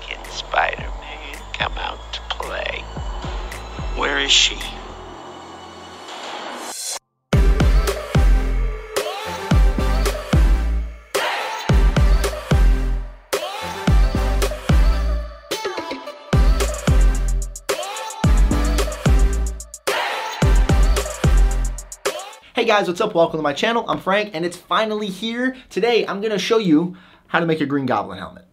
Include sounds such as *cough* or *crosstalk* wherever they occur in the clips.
Can *laughs* Spider-Man come out to play? Where is she? Guys, what's up? Welcome to my channel. I'm Frank and it's finally here. Today I'm gonna show you how to make a Green Goblin helmet.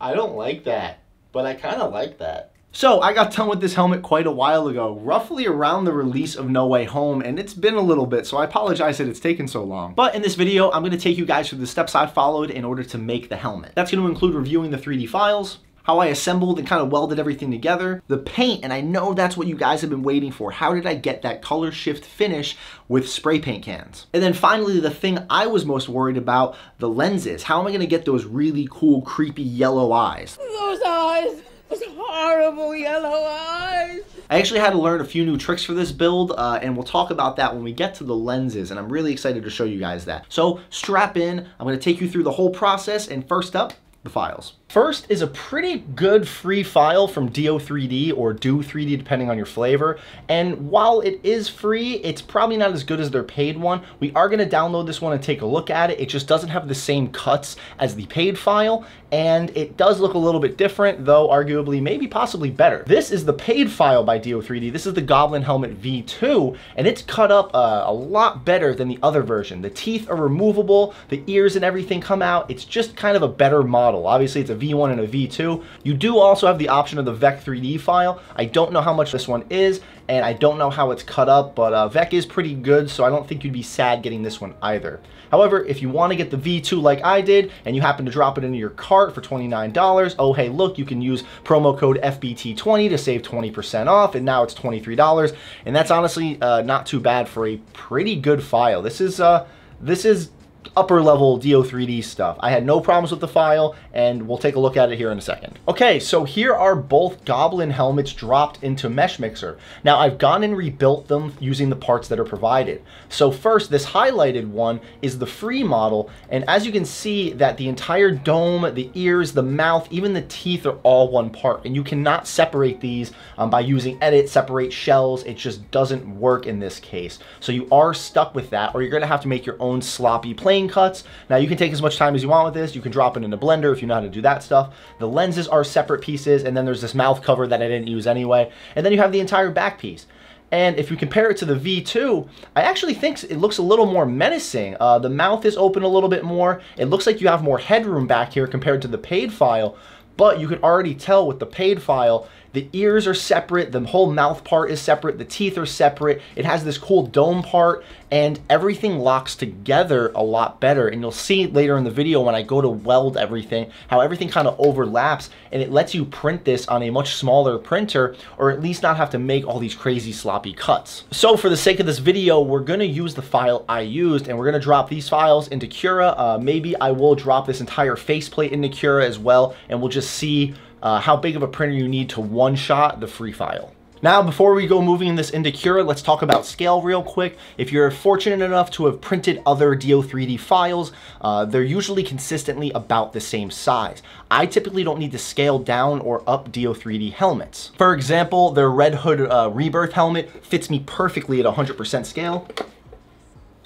I don't like that, but I kind of like that. So I got done with this helmet quite a while ago, roughly around the release of No Way Home, and it's been a little bit, so I apologize that it's taken so long. But in this video, I'm gonna take you guys through the steps I followed in order to make the helmet. That's gonna include reviewing the 3D files, how I assembled and kind of welded everything together, the paint, and I know that's what you guys have been waiting for. How did I get that color shift finish with spray paint cans? And then finally, the thing I was most worried about, the lenses. How am I gonna get those really cool, creepy yellow eyes? Those eyes! Those horrible yellow eyes! I actually had to learn a few new tricks for this build, uh, and we'll talk about that when we get to the lenses, and I'm really excited to show you guys that. So strap in, I'm gonna take you through the whole process, and first up, the files. First is a pretty good free file from Do3D or Do 3D depending on your flavor. And while it is free, it's probably not as good as their paid one. We are gonna download this one and take a look at it. It just doesn't have the same cuts as the paid file. And it does look a little bit different, though arguably maybe possibly better. This is the paid file by Do3D. This is the Goblin Helmet V2, and it's cut up uh, a lot better than the other version. The teeth are removable, the ears and everything come out. It's just kind of a better model. Obviously it's a V1 and a V2. You do also have the option of the VEK 3D file. I don't know how much this one is, and I don't know how it's cut up, but uh, VEK is pretty good, so I don't think you'd be sad getting this one either. However, if you want to get the V2 like I did, and you happen to drop it into your cart for $29, oh hey look, you can use promo code FBT20 to save 20% off, and now it's $23, and that's honestly uh, not too bad for a pretty good file. This is, uh, this is upper level Do3D stuff. I had no problems with the file and we'll take a look at it here in a second. Okay, so here are both Goblin helmets dropped into Meshmixer. Now I've gone and rebuilt them using the parts that are provided. So first, this highlighted one is the free model and as you can see that the entire dome, the ears, the mouth, even the teeth are all one part and you cannot separate these um, by using edit, separate shells. It just doesn't work in this case. So you are stuck with that or you're gonna have to make your own sloppy cuts. Now you can take as much time as you want with this. You can drop it in a blender if you know how to do that stuff. The lenses are separate pieces and then there's this mouth cover that I didn't use anyway. And then you have the entire back piece. And if you compare it to the V2, I actually think it looks a little more menacing. Uh, the mouth is open a little bit more. It looks like you have more headroom back here compared to the paid file, but you can already tell with the paid file, the ears are separate, the whole mouth part is separate, the teeth are separate, it has this cool dome part, and everything locks together a lot better. And you'll see later in the video when I go to weld everything, how everything kind of overlaps, and it lets you print this on a much smaller printer, or at least not have to make all these crazy sloppy cuts. So for the sake of this video, we're gonna use the file I used, and we're gonna drop these files into Cura. Uh, maybe I will drop this entire faceplate into Cura as well, and we'll just see uh, how big of a printer you need to one-shot the free file. Now, before we go moving this into Cura, let's talk about scale real quick. If you're fortunate enough to have printed other Do3D files, uh, they're usually consistently about the same size. I typically don't need to scale down or up Do3D helmets. For example, their Red Hood uh, Rebirth helmet fits me perfectly at 100% scale.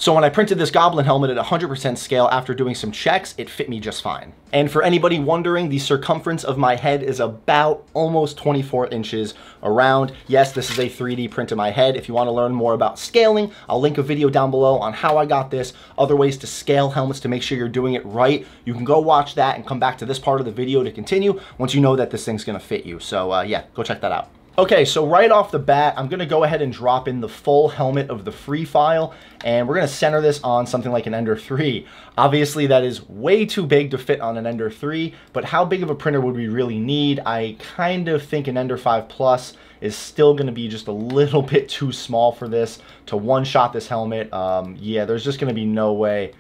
So when I printed this Goblin helmet at 100% scale after doing some checks, it fit me just fine. And for anybody wondering, the circumference of my head is about almost 24 inches around. Yes, this is a 3D print of my head. If you wanna learn more about scaling, I'll link a video down below on how I got this, other ways to scale helmets to make sure you're doing it right. You can go watch that and come back to this part of the video to continue once you know that this thing's gonna fit you. So uh, yeah, go check that out. Okay, so right off the bat, I'm gonna go ahead and drop in the full helmet of the free file, and we're gonna center this on something like an Ender 3. Obviously, that is way too big to fit on an Ender 3, but how big of a printer would we really need? I kind of think an Ender 5 Plus is still gonna be just a little *laughs* bit too small for this to one-shot this helmet. Um, yeah, there's just gonna be no way.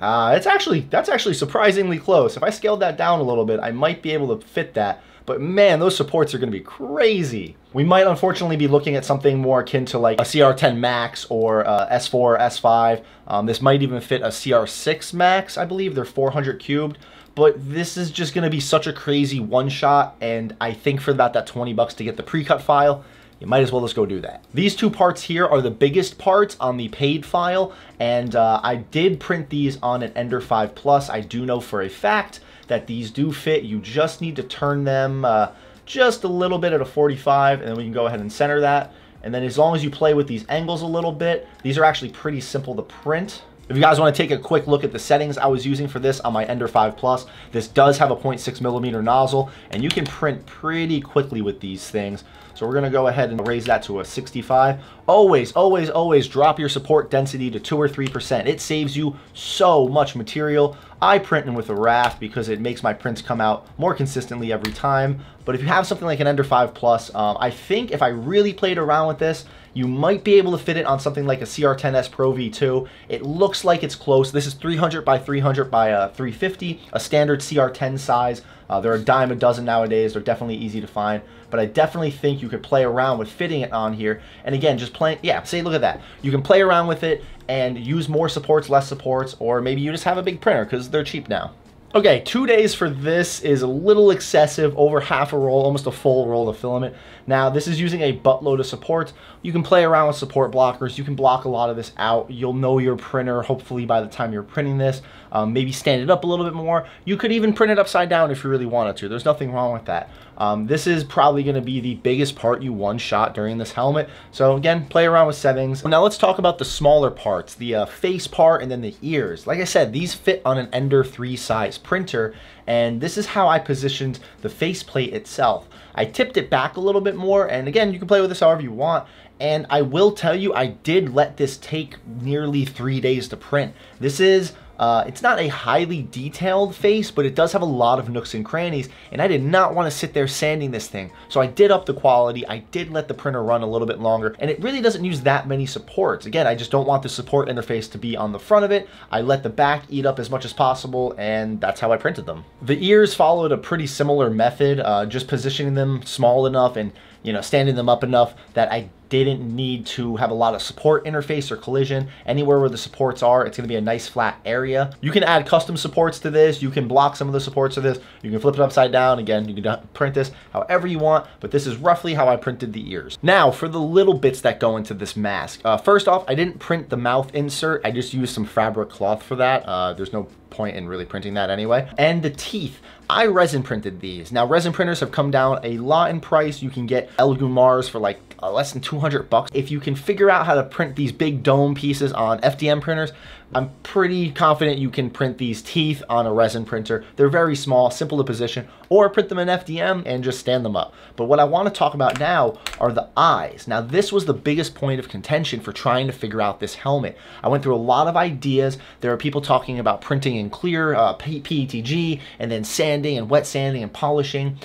Uh, it's actually, that's actually surprisingly close. If I scaled that down a little bit, I might be able to fit that but man, those supports are gonna be crazy. We might unfortunately be looking at something more akin to like a CR10 Max or uh, S4, S5. Um, this might even fit a CR6 Max, I believe. They're 400 cubed but this is just going to be such a crazy one shot and I think for about that 20 bucks to get the pre-cut file you might as well just go do that. These two parts here are the biggest parts on the paid file and uh, I did print these on an Ender 5 Plus. I do know for a fact that these do fit. You just need to turn them uh, just a little bit at a 45 and then we can go ahead and center that. And then as long as you play with these angles a little bit, these are actually pretty simple to print. If you guys want to take a quick look at the settings I was using for this on my Ender 5 Plus, this does have a 0.6 millimeter nozzle, and you can print pretty quickly with these things. So we're gonna go ahead and raise that to a 65. Always, always, always drop your support density to two or 3%. It saves you so much material. I print them with a raft because it makes my prints come out more consistently every time. But if you have something like an Ender 5 Plus, um, I think if I really played around with this, you might be able to fit it on something like a CR10S Pro V2. It looks like it's close. This is 300 by 300 by uh, 350, a standard CR10 size. Uh, they're a dime a dozen nowadays. They're definitely easy to find. But I definitely think you could play around with fitting it on here. And again, just playing, yeah, say, look at that. You can play around with it and use more supports, less supports, or maybe you just have a big printer because they're cheap now. Okay, two days for this is a little excessive, over half a roll, almost a full roll of filament. Now, this is using a buttload of supports. You can play around with support blockers. You can block a lot of this out. You'll know your printer, hopefully, by the time you're printing this. Um, maybe stand it up a little bit more. You could even print it upside down if you really wanted to. There's nothing wrong with that. Um, this is probably going to be the biggest part you one shot during this helmet. So again, play around with settings. Now let's talk about the smaller parts, the uh, face part and then the ears. Like I said, these fit on an Ender 3 size printer and this is how I positioned the faceplate itself. I tipped it back a little bit more and again, you can play with this however you want. And I will tell you, I did let this take nearly three days to print. This is uh, it's not a highly detailed face, but it does have a lot of nooks and crannies, and I did not want to sit there sanding this thing. So I did up the quality, I did let the printer run a little bit longer, and it really doesn't use that many supports. Again, I just don't want the support interface to be on the front of it. I let the back eat up as much as possible, and that's how I printed them. The ears followed a pretty similar method, uh, just positioning them small enough and you know, standing them up enough that I didn't need to have a lot of support interface or collision. Anywhere where the supports are, it's gonna be a nice flat area. You can add custom supports to this. You can block some of the supports of this. You can flip it upside down. Again, you can print this however you want, but this is roughly how I printed the ears. Now, for the little bits that go into this mask. Uh, first off, I didn't print the mouth insert. I just used some fabric cloth for that. Uh, there's no point in really printing that anyway. And the teeth. I resin printed these. Now resin printers have come down a lot in price. You can get Elegoo for like uh, less than 200 bucks. If you can figure out how to print these big dome pieces on FDM printers, I'm pretty confident you can print these teeth on a resin printer. They're very small, simple to position, or print them in FDM and just stand them up. But what I want to talk about now are the eyes. Now this was the biggest point of contention for trying to figure out this helmet. I went through a lot of ideas. There are people talking about printing in clear, uh, PETG, and then sanding and wet sanding and polishing.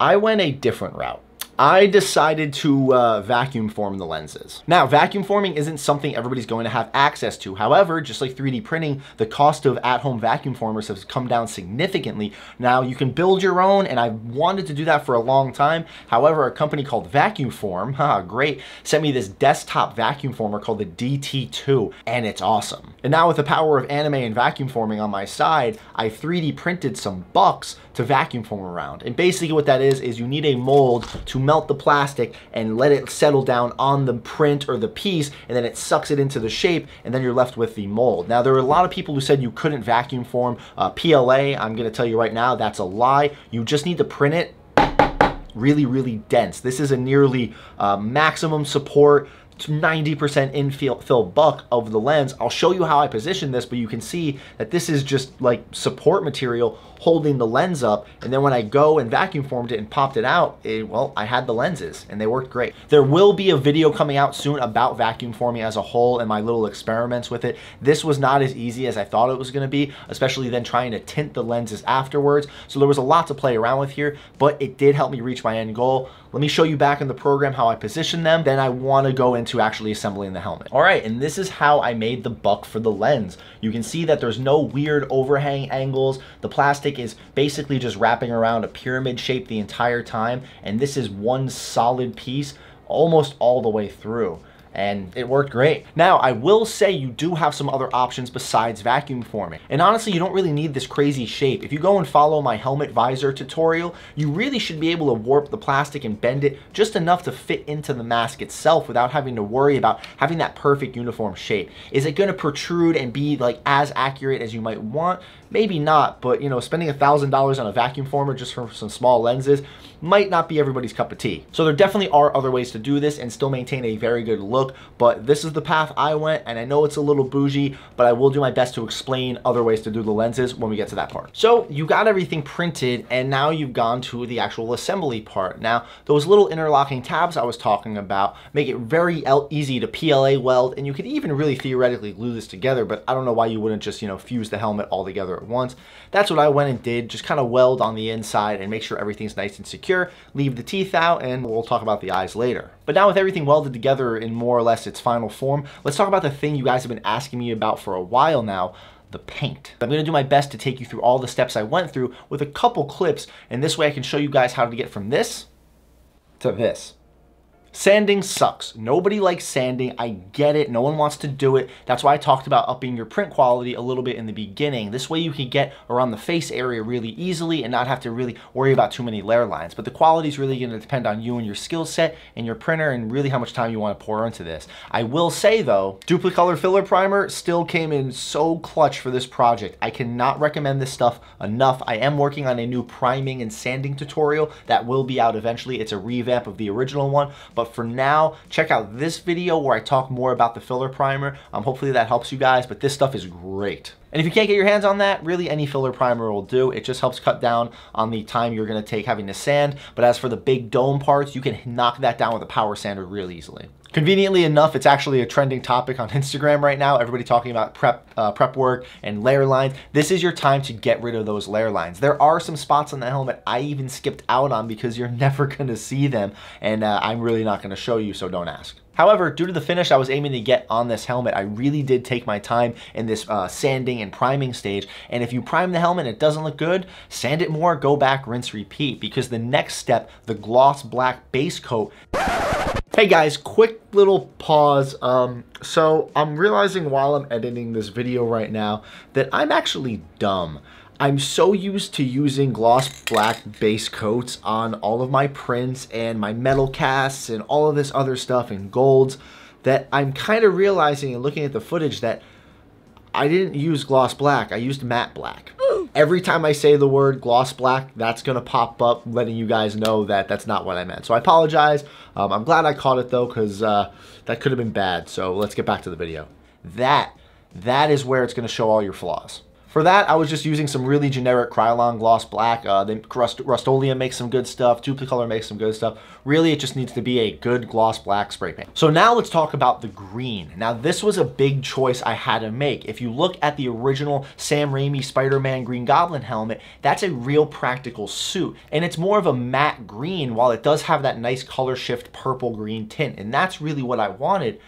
I went a different route. I decided to uh, vacuum form the lenses. Now, vacuum forming isn't something everybody's going to have access to. However, just like 3D printing, the cost of at-home vacuum formers has come down significantly. Now, you can build your own, and I wanted to do that for a long time. However, a company called VaquForm, *laughs* haha, great, sent me this desktop vacuum former called the DT2, and it's awesome. And now with the power of anime and vacuum forming on my side, I 3D printed some bucks to vacuum form around. And basically what that is, is you need a mold to melt the plastic and let it settle down on the print or the piece, and then it sucks it into the shape, and then you're left with the mold. Now, there are a lot of people who said you couldn't vacuum form uh, PLA. I'm gonna tell you right now, that's a lie. You just need to print it really, really dense. This is a nearly uh, maximum support 90% infill fill buck of the lens. I'll show you how I position this, but you can see that this is just like support material holding the lens up. And then when I go and vacuum formed it and popped it out, it, well, I had the lenses and they worked great. There will be a video coming out soon about vacuum forming as a whole and my little experiments with it. This was not as easy as I thought it was gonna be, especially then trying to tint the lenses afterwards. So there was a lot to play around with here, but it did help me reach my end goal. Let me show you back in the program how I position them. Then I want to go into actually assembling the helmet. All right, and this is how I made the buck for the lens. You can see that there's no weird overhang angles. The plastic is basically just wrapping around a pyramid shape the entire time. And this is one solid piece almost all the way through and it worked great. Now, I will say you do have some other options besides vacuum forming. And honestly, you don't really need this crazy shape. If you go and follow my helmet visor tutorial, you really should be able to warp the plastic and bend it just enough to fit into the mask itself without having to worry about having that perfect uniform shape. Is it gonna protrude and be like as accurate as you might want? Maybe not, but you know, spending a $1,000 on a vacuum former just for some small lenses might not be everybody's cup of tea. So there definitely are other ways to do this and still maintain a very good look, but this is the path I went, and I know it's a little bougie, but I will do my best to explain other ways to do the lenses when we get to that part. So you got everything printed, and now you've gone to the actual assembly part. Now, those little interlocking tabs I was talking about make it very easy to PLA weld, and you could even really theoretically glue this together, but I don't know why you wouldn't just, you know, fuse the helmet all together at once. That's what I went and did, just kind of weld on the inside and make sure everything's nice and secure, leave the teeth out, and we'll talk about the eyes later. But now with everything welded together in more or less its final form, let's talk about the thing you guys have been asking me about for a while now, the paint. I'm gonna do my best to take you through all the steps I went through with a couple clips, and this way I can show you guys how to get from this to this. Sanding sucks. Nobody likes sanding. I get it. No one wants to do it. That's why I talked about upping your print quality a little bit in the beginning. This way you can get around the face area really easily and not have to really worry about too many layer lines. But the quality is really going to depend on you and your skill set and your printer and really how much time you want to pour into this. I will say though, Duplicolor Filler Primer still came in so clutch for this project. I cannot recommend this stuff enough. I am working on a new priming and sanding tutorial that will be out eventually. It's a revamp of the original one, but but for now, check out this video where I talk more about the filler primer. Um, hopefully that helps you guys, but this stuff is great. And if you can't get your hands on that, really any filler primer will do. It just helps cut down on the time you're gonna take having to sand. But as for the big dome parts, you can knock that down with a power sander really easily. Conveniently enough, it's actually a trending topic on *laughs* Instagram right now. Everybody talking about prep, uh, prep work and layer lines. This is your time to get rid of those layer lines. There are some spots on the helmet I even skipped out on because you're *laughs* never gonna see them and uh, I'm really not gonna show you, so don't ask. However, due to the finish I was aiming to get on this helmet, I really did take my time in this uh, sanding and priming stage. And if you prime the helmet and it doesn't look good, sand it more, go back, rinse, repeat. Because the next step, the gloss black base coat, Hey guys, quick little pause. Um, so I'm realizing while I'm editing this video right now that I'm actually dumb. I'm so used to using gloss black base coats on all of my prints and my metal casts and all of this other stuff and golds that I'm kind of realizing and looking at the footage that I didn't use gloss black, I used matte black. Every time I say the word gloss black, that's gonna pop up letting you guys know that that's not what I meant. So I apologize. Um, I'm glad I caught it though, because uh, that could have been bad. So let's get back to the video. That, that is where it's gonna show all your flaws. For that, I was just using some really generic Krylon Gloss Black. Uh, Rust-Oleum makes some good stuff. Duplicolor makes some good stuff. Really, it just needs to be a good gloss black spray paint. So now let's talk about the green. Now, this was a big choice I had to make. If you look at the original Sam Raimi Spider-Man Green Goblin helmet, that's a real practical suit. And it's more of a matte green while it does have that nice color shift purple green tint. And that's really what I wanted.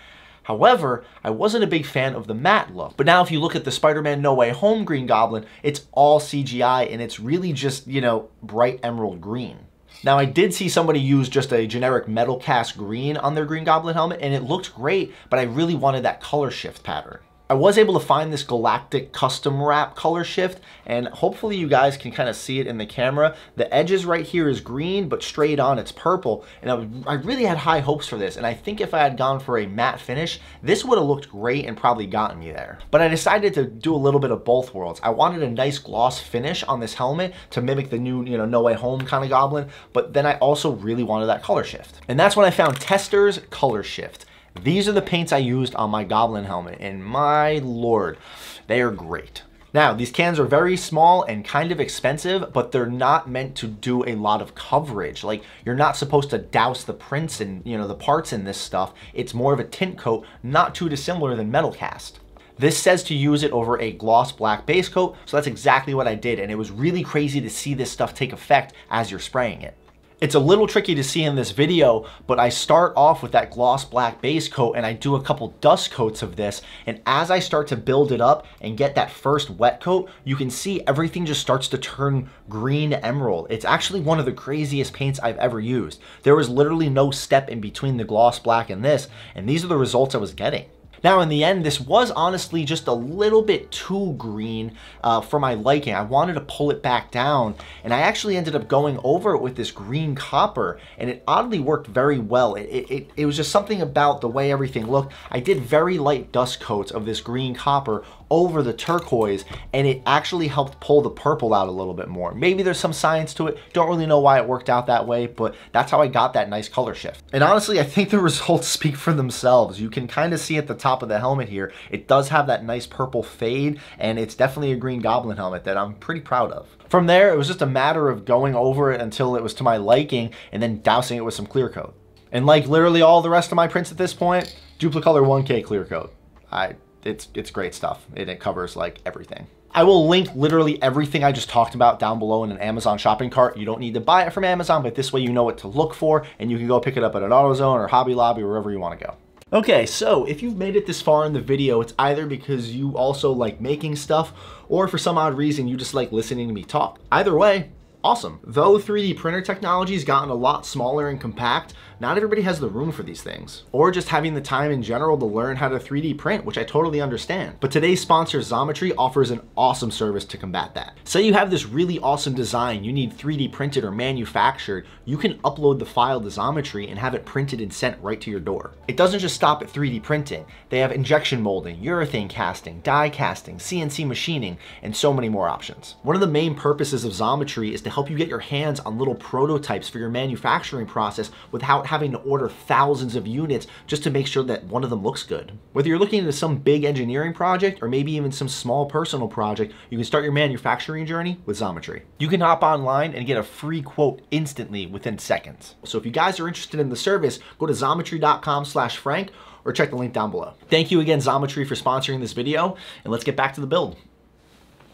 However, I wasn't a big fan of the matte look. But now if you look at the Spider-Man No Way Home Green Goblin, it's all CGI and it's really just, you know, bright emerald green. Now I did see somebody use just a generic metal cast green on their Green Goblin helmet and it looked great, but I really wanted that color shift pattern. I was able to find this galactic custom wrap color shift and hopefully you guys can kind of see it in the camera. The edges right here is green but straight on it's purple and I, I really had high hopes for this and I think if I had gone for a matte finish this would have looked great and probably gotten me there. But I decided to do a little bit of both worlds. I wanted a nice gloss finish on this helmet to mimic the new you know No Way Home kind of goblin but then I also really wanted that color shift. And that's when I found Testors Color Shift. These are the paints I used on my Goblin helmet, and my lord, they are great. Now, these cans are very small and kind of expensive, but they're not meant to do a lot of coverage. Like, you're not supposed to douse the prints and, you know, the parts in this stuff. It's more of a tint coat, not too dissimilar than metal cast. This says to use it over a gloss black base coat, so that's exactly what I did, and it was really crazy to see this stuff take effect as you're spraying it. It's a little tricky to see in this video, but I start off with that gloss black base coat and I do a couple dust coats of this. And as I start to build it up and get that first wet coat, you can see everything just starts to turn green emerald. It's actually one of the craziest paints I've ever used. There was literally no step in between the gloss black and this, and these are the results I was getting. Now, in the end, this was honestly just a little bit too green uh, for my liking. I wanted to pull it back down, and I actually ended up going over it with this green copper, and it oddly worked very well. It, it, it was just something about the way everything looked. I did very light dust coats of this green copper over the turquoise and it actually helped pull the purple out a little bit more. Maybe there's some science to it. Don't really know why it worked out that way, but that's how I got that nice color shift. And honestly, I think the *laughs* results speak for themselves. You can kind of see at the top of the helmet here, it does have that nice purple fade and it's definitely a green goblin helmet that I'm pretty proud of. From there, it was just a matter of going over it until it was to my liking and then dousing it with some clear coat. And like literally all the rest of my prints at this point, Duplicolor 1K clear coat. I it's, it's great stuff and it covers like everything. I will link literally everything I just talked about down below in an Amazon shopping cart. You don't need to buy it from Amazon, but this way you know what to look for and you can go pick it up at an AutoZone or Hobby Lobby, or wherever you want to go. Okay, so if you've made it this far in the video, it's either because you also like making stuff or for some odd reason you just like listening to me talk. Either way, awesome. Though 3D printer technology has gotten a lot smaller and compact, not everybody has the room for these things. Or just having the time in general to learn how to 3D print, which I totally understand. But today's sponsor, Xometry, offers an awesome service to combat that. Say you have this really awesome design you need 3D printed or manufactured, you can upload the file to Xometry and have it printed and sent right to your door. It doesn't just stop at 3D printing. They have injection molding, urethane casting, die casting, CNC machining, and so many more options. One of the main purposes of Xometry is to help you get your hands on little prototypes for your manufacturing process without having to order thousands of units just to make sure that one of them looks good. Whether you're looking into some big engineering project or maybe even some small personal project, you can start your manufacturing journey with Xometry. You can hop online and get a free quote instantly within seconds. So if you guys are interested in the service, go to xometry.com slash frank or check the link down below. Thank you again, Xometry, for sponsoring this video, and let's get back to the build.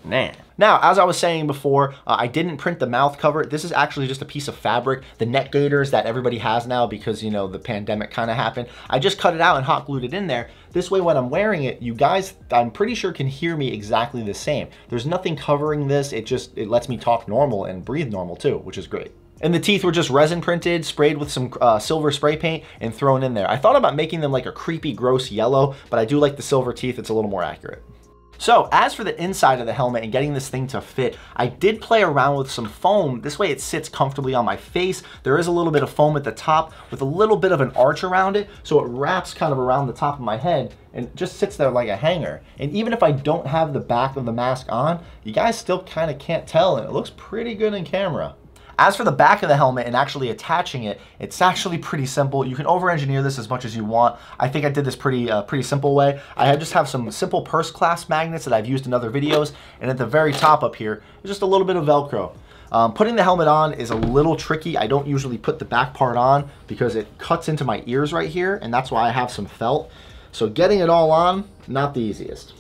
Man. Now, as I was saying before, uh, I didn't print the mouth cover. This is actually just a piece of fabric, the neck gaiters that everybody has now because, you know, the pandemic kind of happened. I just cut it out and hot glued it in there. This way, when I'm wearing it, you guys, I'm pretty sure can hear me exactly the same. There's nothing covering this. It just, it lets me talk normal and breathe normal too, which is great. And the teeth were just resin printed, sprayed with some uh, silver spray paint and thrown in there. I thought about making them like a creepy, gross yellow, but I do like the silver teeth. It's a little more accurate. So as for the inside of the helmet and getting this thing to fit, I did play around with some foam. This way it sits comfortably on my face. There is a little bit of foam at the top with a little bit of an arch around it. So it wraps kind of around the top of my head and just sits there like a hanger. And even if I don't have the back of the mask on, you guys still kind of can't tell and it looks pretty good in camera. As for the back of the helmet and actually attaching it, it's actually pretty simple. You can over-engineer this as much as you want. I think I did this pretty uh, pretty simple way. I just have some simple purse clasp magnets that I've used in other videos, and at the very top up here, just a little bit of Velcro. Um, putting the helmet on is a little tricky. I don't usually put the back part on because it cuts into my ears right here, and that's why I have some felt. So getting it all on, not the easiest.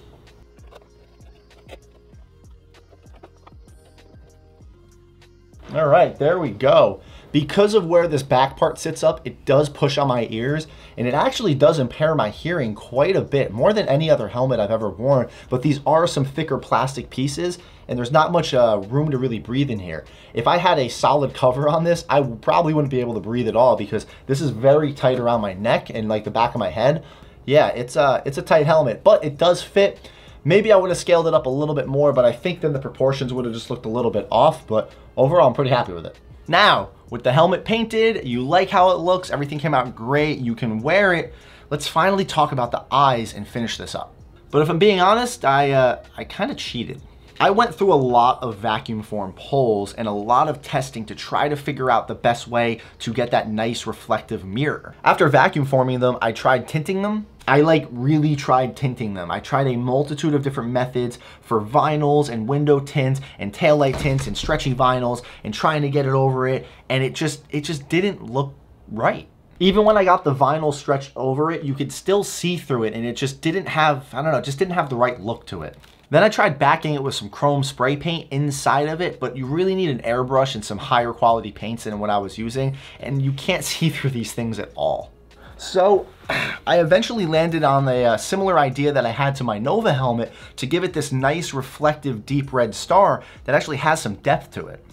All right, there we go. Because of where this back part sits up, it does push on my ears and it actually does impair my hearing quite a bit, more than any other helmet I've ever worn. But these are some thicker plastic pieces and there's not much uh, room to really breathe in here. If I had a solid cover on this, I probably wouldn't be able to breathe at all because this is very tight around my neck and like the back of my head. Yeah, it's a, uh, it's a tight helmet, but it does fit. Maybe I would have scaled it up a little bit more, but I think then the proportions would have just looked a little bit off, but overall I'm pretty happy with it. Now, with the helmet painted, you like how it looks, everything came out great, you can wear it. Let's finally talk about the eyes and finish this up. But if I'm being honest, I, uh, I kind of cheated. I went through a lot of vacuum form pulls and a lot of testing to try to figure out the best way to get that nice reflective mirror. After vacuum forming them, I tried tinting them. I like really tried tinting them. I tried a multitude of different methods for vinyls and window tints and taillight tints and stretchy vinyls and trying to get it over it and it just it just didn't look right. Even when I got the vinyl stretched over it, you could still see through it and it just didn't have, I don't know, just didn't have the right look to it. Then I tried backing it with some chrome spray paint inside of it, but you really need an airbrush and some higher quality paints than what I was using, and you can't *laughs* see through these things at all. So I eventually landed on a, uh, similar idea that I had to my Nova helmet to give it this nice reflective deep red star that actually has some depth to it.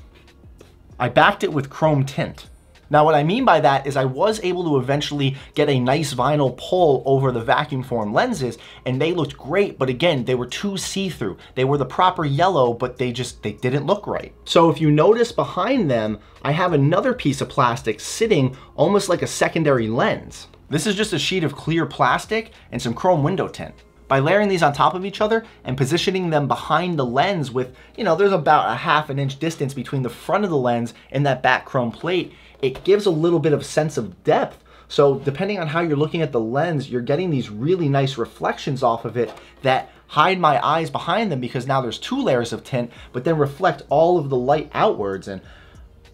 I backed it with chrome tint. Now what I mean by that is I was able to eventually get a nice vinyl pull over the vacuum form lenses and they looked great, but again, they were too see-through. They were the proper yellow, but they just, they didn't look right. So if you notice behind them, I have another piece of plastic sitting almost like a secondary lens. This is just a sheet of clear plastic and some chrome window tint. By layering these on top of each other and positioning them behind the lens with, you know, there's about a half an inch distance between the front of the lens and that back chrome plate, it gives a little bit of sense of depth. So depending on how you're looking at the lens, you're getting these really nice reflections off of it that hide my eyes behind them because now there's two layers of tint, but then reflect all of the light outwards. And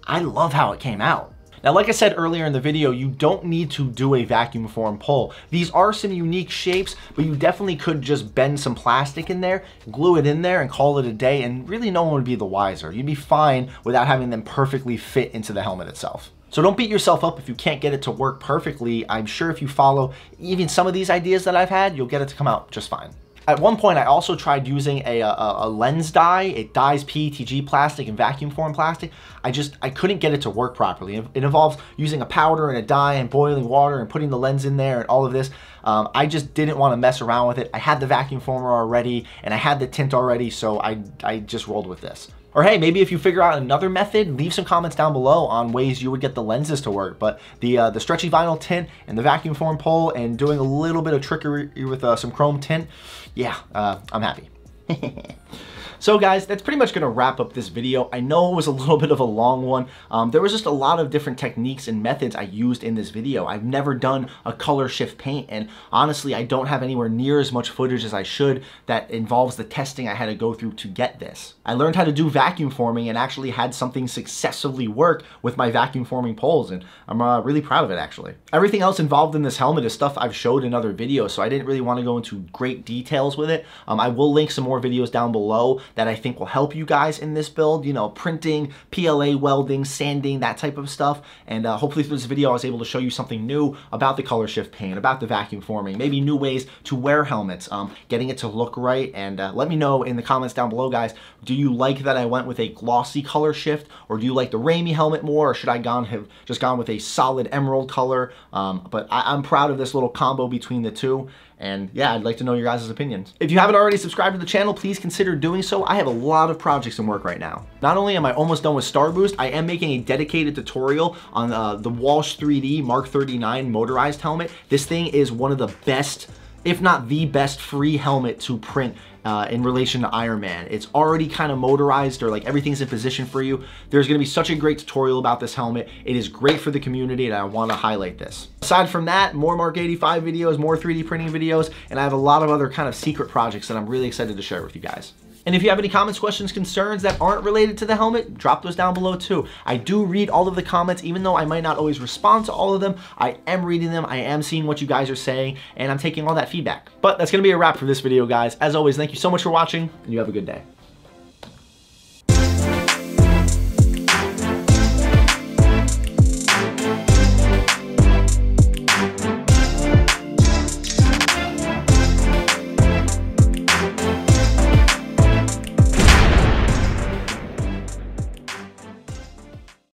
I love how it came out. Now, like I said earlier in the video, you don't need to do a vacuum form pull. These are some unique shapes, but you definitely could just bend some plastic in there, glue it in there and call it a day, and really no one would be the wiser. You'd be fine without having them perfectly fit into the helmet itself. So don't beat yourself up if you can't get it to work perfectly. I'm sure if you follow even some of these ideas that I've had, you'll get it to come out just fine. At one point, I also tried using a, a, a, lens dye. It dyes PETG plastic and vacuum form plastic. I just, I couldn't get it to work properly. It, it, involves using a powder and a dye and boiling water and putting the lens in there and all of this. Um, I just didn't want to mess around with it. I had the vacuum former already and I had the tint already, so I, I just rolled with this. Or hey, maybe if you figure out another method, leave some comments down below on ways you would get the lenses to work. But the uh, the stretchy vinyl tint and the vacuum form pole and doing a little bit of trickery with uh, some chrome tint, yeah, uh, I'm happy. *laughs* So guys, that's pretty much gonna wrap up this video. I know it was a *laughs* little bit of a long one. Um, there was just a lot of different techniques and methods I used in this video. I've never done a color shift paint, and honestly, I don't have anywhere near as much footage as I should that involves the testing I had to go through to get this. I learned how to do vacuum forming and actually had something successfully work with my vacuum forming poles, and I'm uh, really proud of it actually. Everything else involved in this helmet is stuff I've showed in other videos, so I didn't really want to go into great details with it. Um, I will link some more videos down below that I think will help you guys in this build, you know, printing, PLA welding, sanding, that type of stuff. And uh, hopefully through this video, I was able to show you something new about the color shift paint, about the vacuum forming, maybe new ways to wear helmets, um, getting it to look right. And uh, let me know in the comments down below, guys, do you like that I went with a glossy color shift or do you like the Raimi helmet more or should I gone have just gone with a solid emerald color? Um, but I, I'm proud of this little combo between the two. And yeah, I'd like to know your guys' opinions. If you haven't already subscribed to the channel, please consider doing so. I have a lot of projects in work right now. Not only am I almost done with Star Boost, I am making a dedicated tutorial on uh, the Walsh 3D Mark 39 motorized helmet. This thing is one of the best if not the best free helmet to print uh, in relation to Iron Man. It's already kind of motorized or like everything's in position for you. There's gonna be such a great tutorial about this helmet. It is great for the community and I wanna highlight this. Aside from that, more Mark 85 videos, more 3D printing videos, and I have a lot of other kind of secret projects that I'm really excited to share with you guys. And if you have any comments, questions, concerns that aren't related to the helmet, drop those down below too. I do read all of the comments, even though I might not always respond to all of them. I am reading them, I am seeing what you guys are saying, and I'm taking all that feedback. But that's gonna be a wrap for this video, guys. As always, thank you so much for watching, and you have a good day.